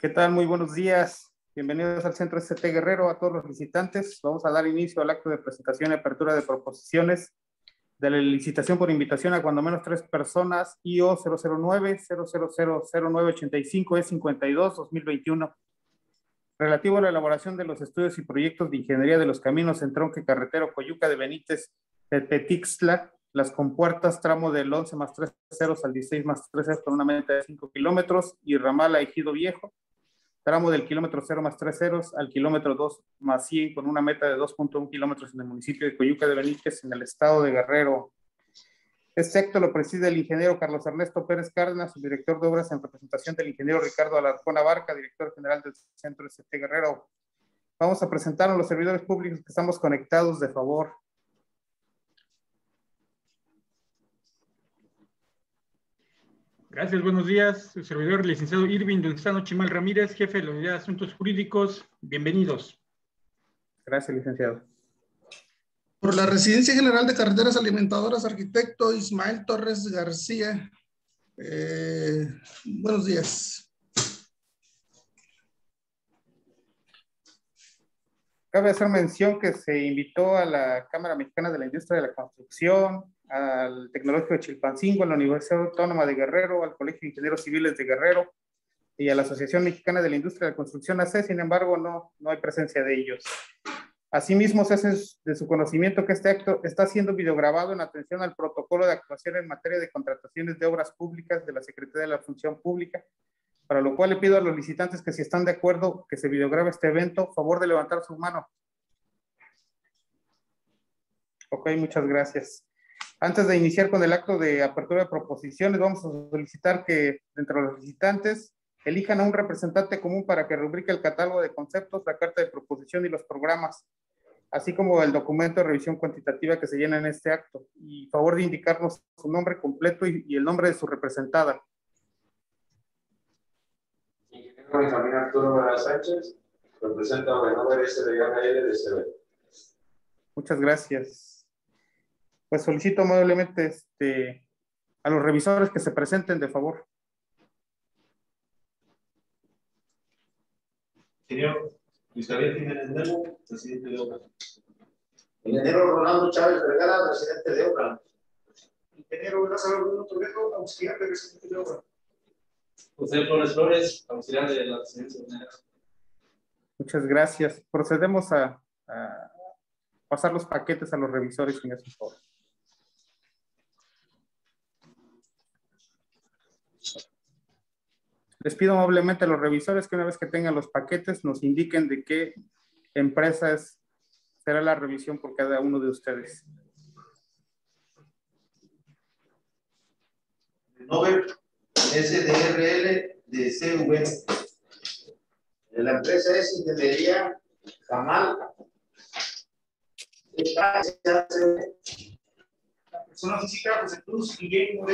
¿Qué tal? Muy buenos días. Bienvenidos al Centro ST Guerrero, a todos los visitantes. Vamos a dar inicio al acto de presentación y apertura de proposiciones de la licitación por invitación a cuando menos tres personas, IO 009 0000985 E52 2021, relativo a la elaboración de los estudios y proyectos de ingeniería de los caminos en tronque carretero Coyuca de Benítez, Petixtla, las compuertas, tramo del 11 más 3 ceros al 16 más 3 ceros con una meta de 5 kilómetros y ramal a Ejido Viejo, tramo del kilómetro 0 más 3 ceros al kilómetro 2 más 100 con una meta de 2.1 kilómetros en el municipio de Coyuca de Benítez, en el estado de Guerrero. Este acto lo preside el ingeniero Carlos Ernesto Pérez Cárdenas, director de obras en representación del ingeniero Ricardo Alarcón Abarca, director general del Centro ST Guerrero. Vamos a presentar a los servidores públicos que estamos conectados de favor. Gracias, buenos días. El servidor licenciado Irving Dunzano Chimal Ramírez, jefe de la Unidad de Asuntos Jurídicos. Bienvenidos. Gracias, licenciado. Por la Residencia General de Carreteras Alimentadoras, arquitecto Ismael Torres García. Eh, buenos días. Cabe hacer mención que se invitó a la Cámara Mexicana de la Industria de la Construcción, al Tecnológico de Chilpancingo, a la Universidad Autónoma de Guerrero, al Colegio de Ingenieros Civiles de Guerrero y a la Asociación Mexicana de la Industria de la Construcción AC, sin embargo, no, no hay presencia de ellos. Asimismo, se hace de su conocimiento que este acto está siendo videograbado en atención al protocolo de actuación en materia de contrataciones de obras públicas de la Secretaría de la Función Pública, para lo cual le pido a los licitantes que si están de acuerdo que se videograbe este evento, favor de levantar su mano. Ok, muchas gracias. Antes de iniciar con el acto de apertura de proposiciones, vamos a solicitar que entre los visitantes elijan a un representante común para que rubrique el catálogo de conceptos, la carta de proposición y los programas, así como el documento de revisión cuantitativa que se llena en este acto. Y favor de indicarnos su nombre completo y, y el nombre de su representada. Benjamín Arturo Sánchez, representa a de L de CB. Muchas gracias pues solicito amablemente este, a los revisores que se presenten de favor. Señor Luis Javier Jiménez Memo, presidente de obra. Ingeniero Rolando Chávez Vergara, presidente de obra. Ingeniero Lázaro Bruno Toledo, auxiliar de presidente de obra. José Flores Flores, auxiliar de la presidencia general. Muchas gracias. Procedemos a, a pasar los paquetes a los revisores en ese Les pido amablemente a los revisores que una vez que tengan los paquetes nos indiquen de qué empresas será la revisión por cada uno de ustedes. Nover SDRL de CV. La empresa es Ingeniería Jamal. La persona física José Cruz Guillén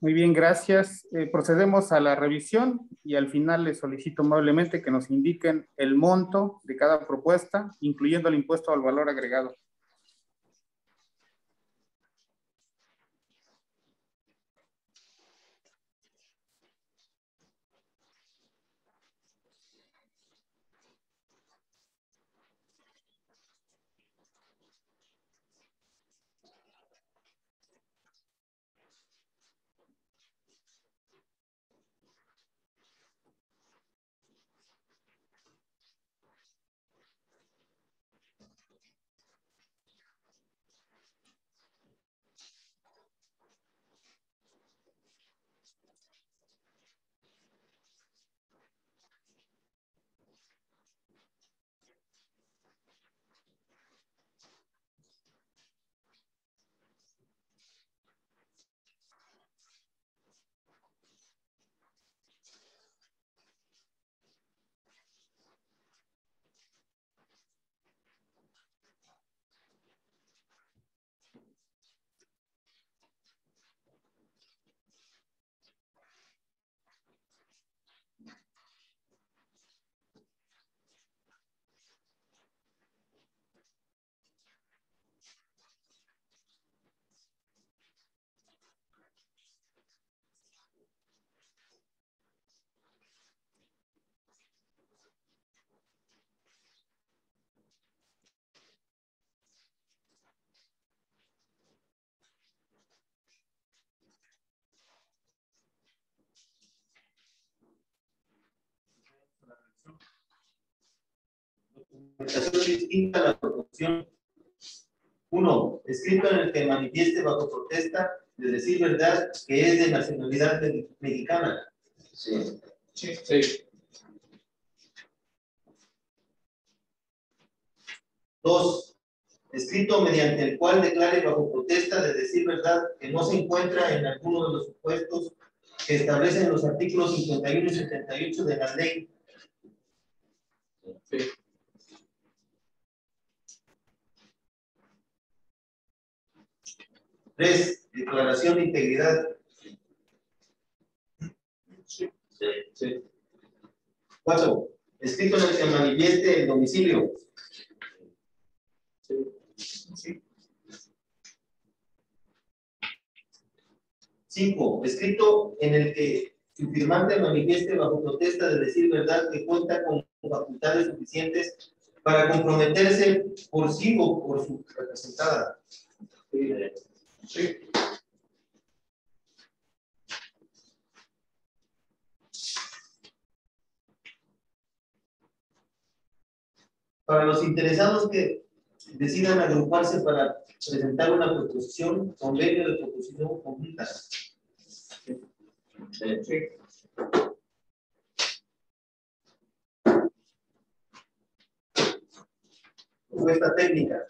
Muy bien, gracias. Eh, procedemos a la revisión y al final les solicito amablemente que nos indiquen el monto de cada propuesta, incluyendo el impuesto al valor agregado. Argumentación distinta a la proposición. Uno, escrito en el que manifieste bajo protesta de decir verdad que es de nacionalidad me- mexicana. Sí. Sí. Dos, escrito mediante el cual declare bajo protesta de decir verdad que no se encuentra en alguno de los supuestos que establecen los artículos 51 y 78 de la ley. Sí. Tres, declaración de integridad. Sí. Cuatro, escrito en el que manifieste el domicilio. Cinco, escrito en el que su firmante manifieste bajo protesta de decir verdad que cuenta con facultades suficientes para comprometerse por sí o por su representada. Sí. Para los interesados que decidan agruparse para presentar una proposición, convenio de proposición conjunta. Propuesta técnica.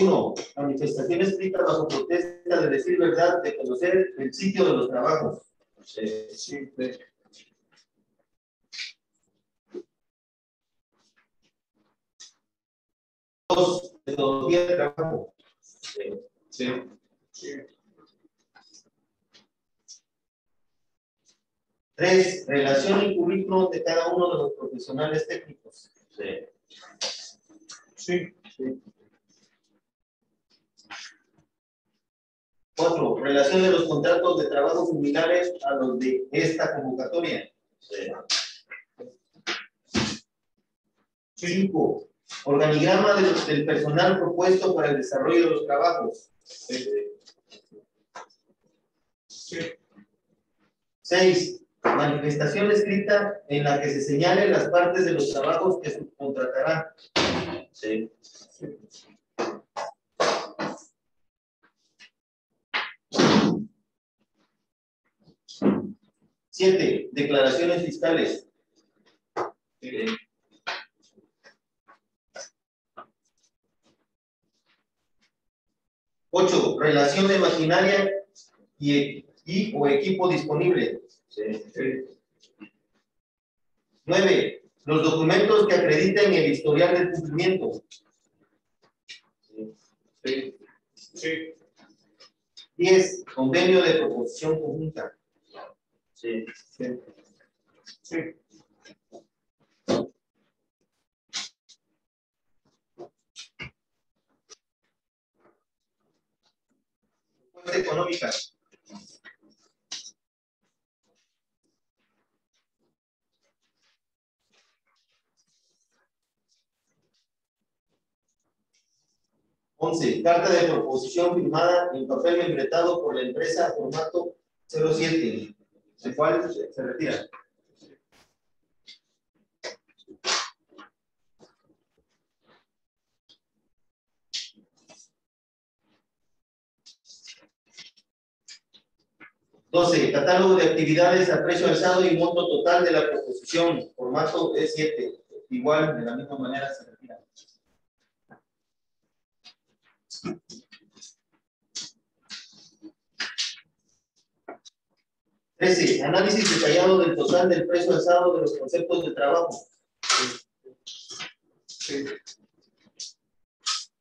Uno, manifestación escrita bajo protesta de decir verdad, de conocer el sitio de los trabajos. Sí. Dos, metodología de trabajo. Sí. Tres, relación y currículum de cada uno de los profesionales técnicos. Sí. Cuatro, relación de los contratos de trabajo similares a los de esta convocatoria. Cinco, organigrama del personal propuesto para el desarrollo de los trabajos. Seis, manifestación escrita en la que se señalen las partes de los trabajos que subcontratarán. Siete, declaraciones fiscales. Ocho, relación de maquinaria y, y o equipo disponible. Nueve, los documentos que acrediten el historial del cumplimiento. Sí. Diez, convenio de proposición conjunta. Sí. Propuesta económica. Once, carta de proposición firmada en papel membretado por la empresa formato 07, se se retira. Doce, catálogo de actividades a precio alzado y monto total de la proposición, formato E7, igual, de la misma manera se retira. Trece, análisis detallado del total del precio alzado de los conceptos de trabajo.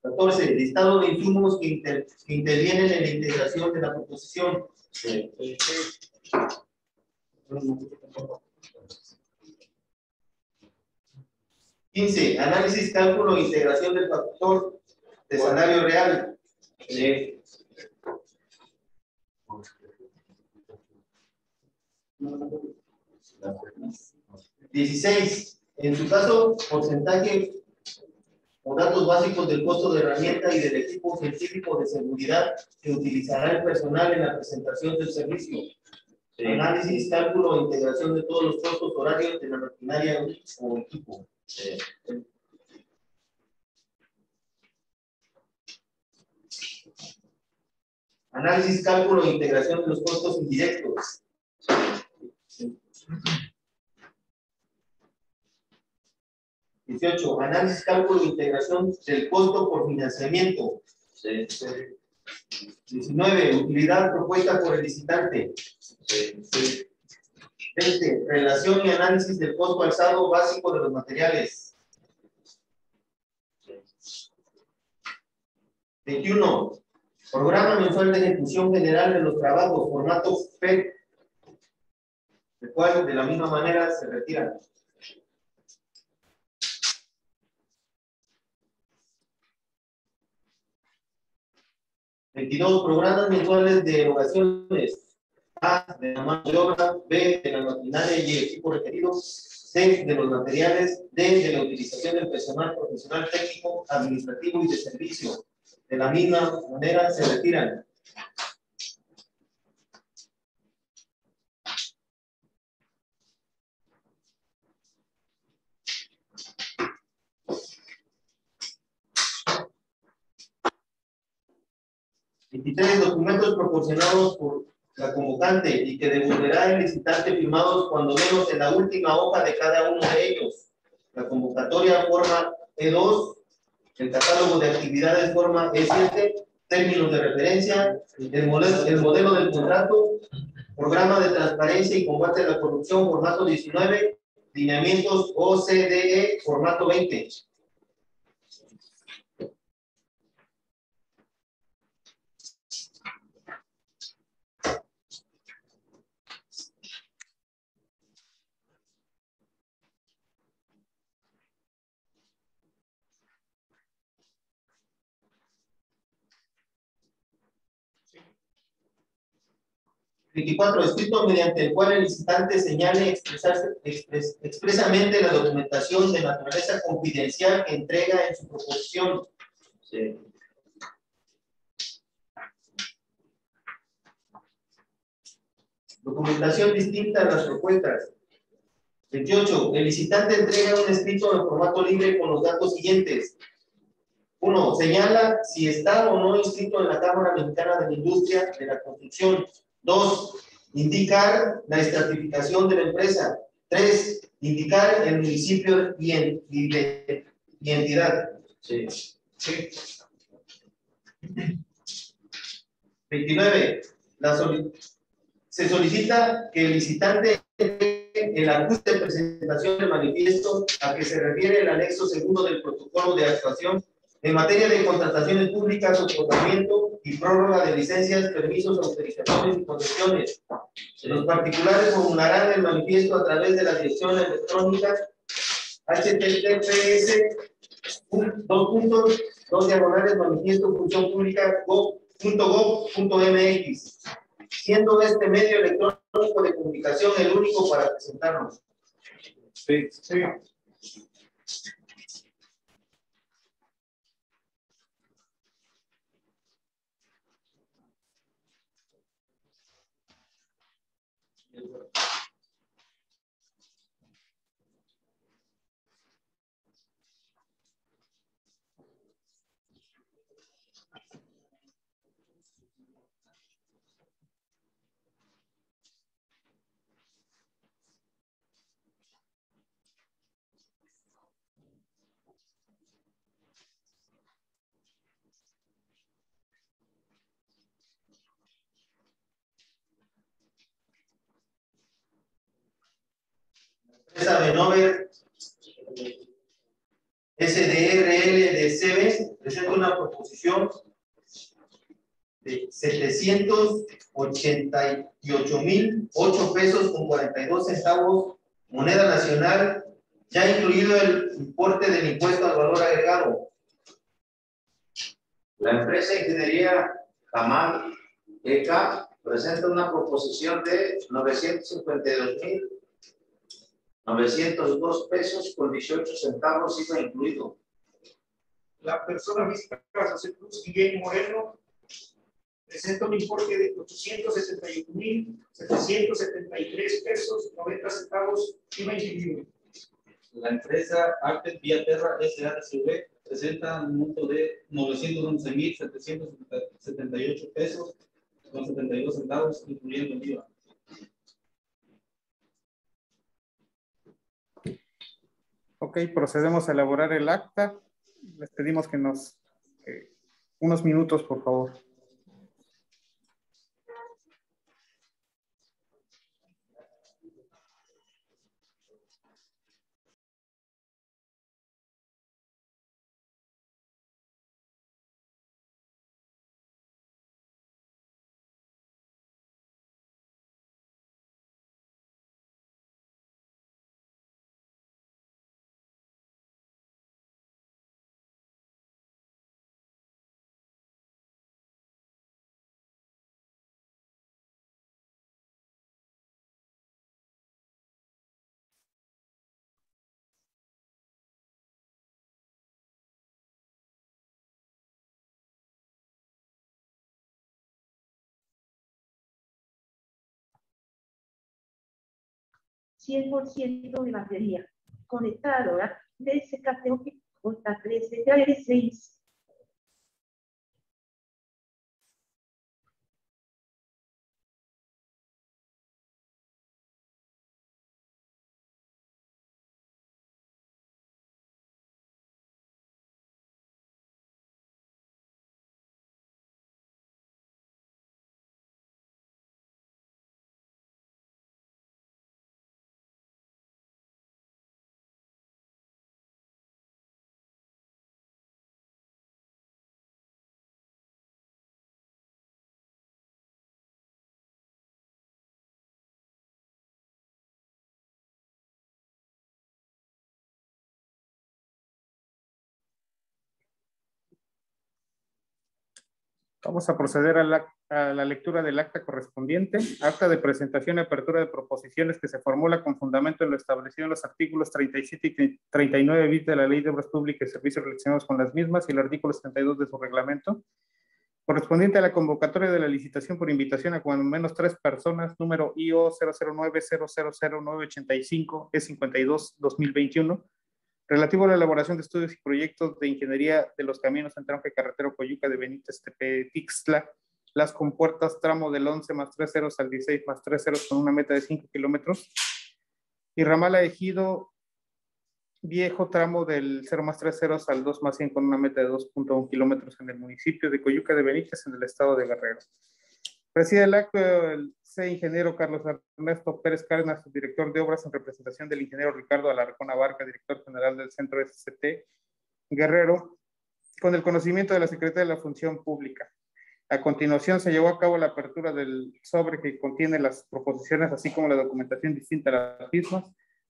14. Listado de insumos que intervienen en la integración de la proposición. 15. Análisis, cálculo e integración del factor de salario real. 16. En su caso, porcentaje o datos básicos del costo de herramienta y del equipo científico de seguridad que utilizará el personal en la presentación del servicio. Análisis, cálculo e integración de todos los costos horarios de la maquinaria o equipo. Análisis, cálculo e integración de los costos indirectos. 18. Análisis, cálculo e integración del costo por financiamiento. 19. Utilidad propuesta por el licitante. 20. Relación y análisis del costo alzado básico de los materiales. 21. Programa mensual de ejecución general de los trabajos, formato PET, el cual de la misma manera se retira. 22 programas mensuales de erogaciones. A, de la mano de obra, B, de la maquinaria y equipo requerido, C, de los materiales, D, de la utilización del personal profesional técnico, administrativo y de servicio. De la misma manera se retiran. Veintitrés documentos proporcionados por la convocante y que devolverá el licitante firmados cuando menos en la última hoja de cada uno de ellos. La convocatoria forma E2 el catálogo de actividades forma E7, términos de referencia, el modelo, el modelo del contrato, programa de transparencia y combate a la corrupción, formato 19, lineamientos OCDE, formato 20. Veinticuatro, escrito mediante el cual el licitante señale expresarse- expres- expresamente la documentación de naturaleza confidencial que entrega en su proposición. Documentación distinta a las propuestas. 28. El licitante entrega un escrito en formato libre con los datos siguientes. 1. Señala si está o no inscrito en la Cámara Mexicana de la Industria de la Construcción. 2. Indicar la estratificación de la empresa. 3. Indicar el municipio y, en- y de- y entidad. Sí. 29. La soli- se solicita que el licitante el ajuste de presentación del manifiesto a que se refiere el anexo segundo del protocolo de actuación en materia de contrataciones públicas, otorgamiento y prórroga de licencias, permisos, autorizaciones y concesiones. Los particulares formularán el manifiesto a través de la dirección electrónica https dos puntos, dos diagonales manifiesto función pública mx, siendo este medio electrónico de comunicación el único para presentarnos. Sí, sí. Empresa Benover SDRL de CB presenta una proposición de 788 mil 8 pesos con 42 centavos, moneda nacional, ya incluido el importe del impuesto al valor agregado. La empresa Ingeniería Jamal ECA presenta una proposición de 952 mil 902 pesos con 18 centavos IVA incluido. La persona física José Cruz Guillén Moreno presenta un importe de 871.773 pesos 90 centavos IVA incluido. La empresa Arte Vía Terra SADCV presenta un monto de 911.778 pesos con 72 centavos, incluyendo el IVA. Ok, procedemos a elaborar el acta. Les pedimos que nos... eh, unos minutos, por favor. Cien por ciento de batería. Conectadora de SKTO J13 de 6 Vamos a proceder a la, lectura del acta correspondiente. Acta de presentación y apertura de proposiciones que se formula con fundamento en lo establecido en los artículos 37 y 39 bis de la Ley de Obras Públicas y Servicios Relacionados con las mismas y el artículo 72 de su reglamento. Correspondiente a la convocatoria de la licitación por invitación a cuando menos tres personas, número IO 009000985 E52-2021 relativo a la elaboración de estudios y proyectos de ingeniería de los caminos en Tranje Carretero Coyuca de Benítez Tepetixtla, las compuertas tramo del 11 más 3 ceros al 16 más 3 ceros con una meta de 5 kilómetros, y Ramala Ejido Viejo tramo del 0 más 3 ceros al 2 más 100 con una meta de 2.1 kilómetros en el municipio de Coyuca de Benítez en el estado de Guerrero. Preside el acto el C. Ingeniero Carlos Ernesto Pérez Cárdenas, director de obras en representación del ingeniero Ricardo Alarcón Abarca, director general del Centro SCT Guerrero, con el conocimiento de la Secretaría de la Función Pública. A continuación se llevó a cabo la apertura del sobre que contiene las proposiciones, así como la documentación distinta a las mismas,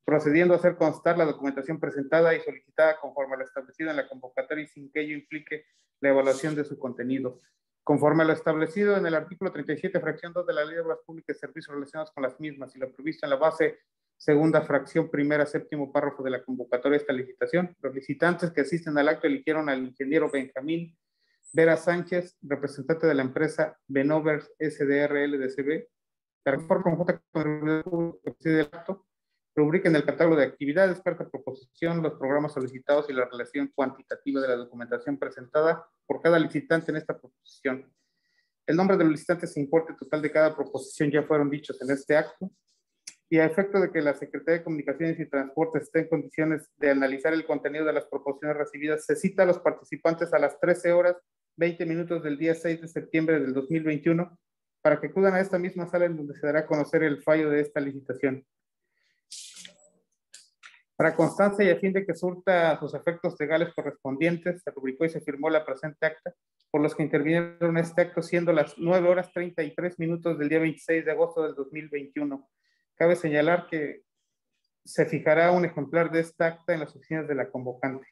procediendo a hacer constar la documentación presentada y solicitada conforme a lo establecido en la convocatoria y sin que ello implique la evaluación de su contenido. Conforme a lo establecido en el artículo 37, fracción 2 de la Ley de Obras Públicas y Servicios relacionados con las mismas y lo previsto en la base segunda fracción primera, séptimo párrafo de la convocatoria de esta licitación, los licitantes que asisten al acto eligieron al ingeniero Benjamín Vera Sánchez, representante de la empresa Benover SDRL DCB, la reforma conjunta con el acto, rubrica en el catálogo de actividades, carta proposición, los programas solicitados y la relación cuantitativa de la documentación presentada por cada licitante en esta proposición. El nombre de los licitantes e importe total de cada proposición ya fueron dichos en este acto. Y a efecto de que la Secretaría de Comunicaciones y Transportes esté en condiciones de analizar el contenido de las proposiciones recibidas, se cita a los participantes a las 13 horas 20 minutos del día 6 de septiembre del 2021 para que acudan a esta misma sala en donde se dará a conocer el fallo de esta licitación. Para constancia y a fin de que surta sus efectos legales correspondientes, se rubricó y se firmó la presente acta, por los que intervinieron este acto, siendo las 9 horas 33 minutos del día 26 de agosto del 2021. Cabe señalar que se fijará un ejemplar de esta acta en las oficinas de la convocante.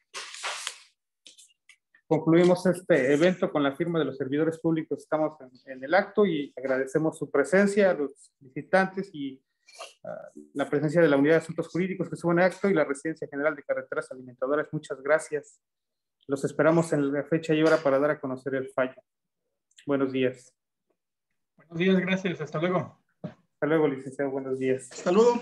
Concluimos este evento con la firma de los servidores públicos. Estamos en, en el acto y agradecemos su presencia a los visitantes y la presencia de la Unidad de Asuntos Jurídicos que estuvo en acto y la Residencia General de Carreteras Alimentadoras. Muchas gracias. Los esperamos en la fecha y hora para dar a conocer el fallo. Buenos días. Buenos días, gracias. Hasta luego. Hasta luego, licenciado. Buenos días. Hasta luego.